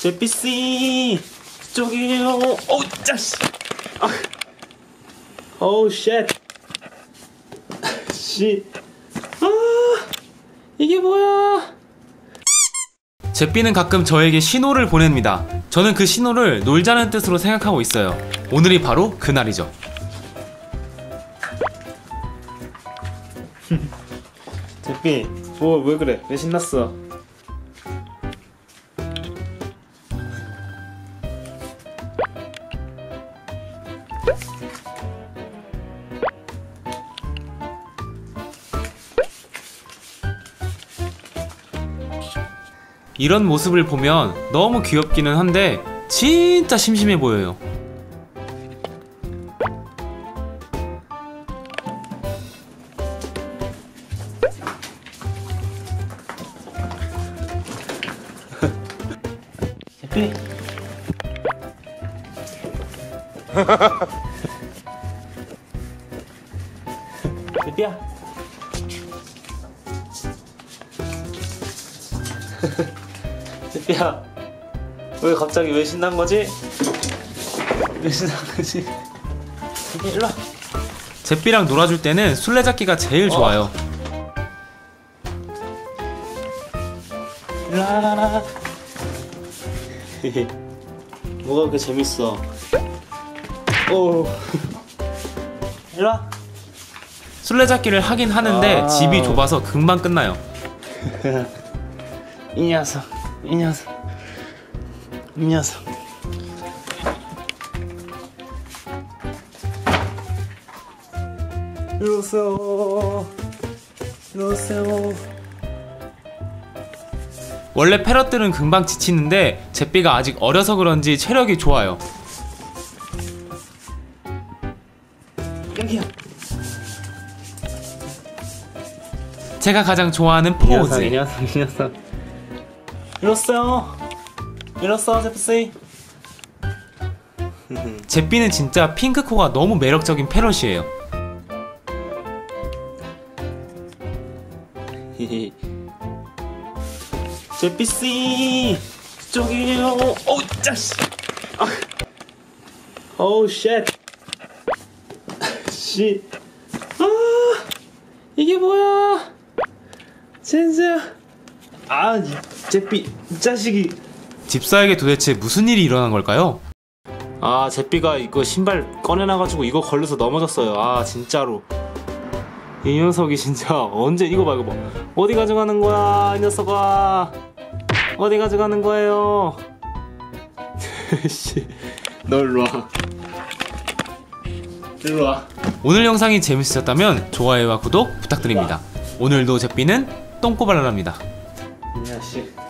제피씨 저기에요 어우 짜씨 아. 어우 shit 씨. 아 이게 뭐야 제삐는 가끔 저에게 신호를 보냅니다. 저는 그 신호를 놀자는 뜻으로 생각하고 있어요. 오늘이 바로 그날이죠. 제피 뭐왜 그래 왜 신났어 이런 모습을 보면 너무 귀엽기는 한데 진짜 심심해 보여요. 제피야 제피야 왜 갑자기 왜 신난 거지? 왜 신난 거지? 제피 일로 와 제삐랑 놀아줄 때는 술래잡기가 제일 좋아요. 라라라 뭐가 그렇게 재밌어 오 일로와 술래잡기를 하긴 하는데 아. 집이 좁아서 금방 끝나요. 이 녀석 이 녀석. 이 녀석. 이리 오세요 이리 오세요 원래 패럿들은 금방 지치는데 제삐가 아직 어려서 그런지 체력이 좋아요. 여기야 제가 가장 좋아하는 이 녀석 포즈. 이 녀석 이 녀석. 이리 오 이리 오세요 제프씨. 제삐는 진짜 핑크코가 너무 매력적인 패럿이에요. 제피씨 저기에요. 어우 짜씨. 아. 어우 shit. 씨. 아 이게 뭐야? 진짜 아이 제삐 이 자식이. 집사에게 도대체 무슨 일이 일어난 걸까요? 아 제삐가 이거 신발 꺼내놔가지고 이거 걸려서 넘어졌어요. 아 진짜로. 이 녀석이 진짜 언제 이거 봐 이거 봐. 어디 가져가는 거야 이 녀석아? 어디 가져가는 거예요? 씨너 일로 와. 일로 와. 오늘 영상이 재밌으셨다면 좋아요와 구독 부탁드립니다. 오늘도 제삐는 똥꼬발랄합니다. 이 자식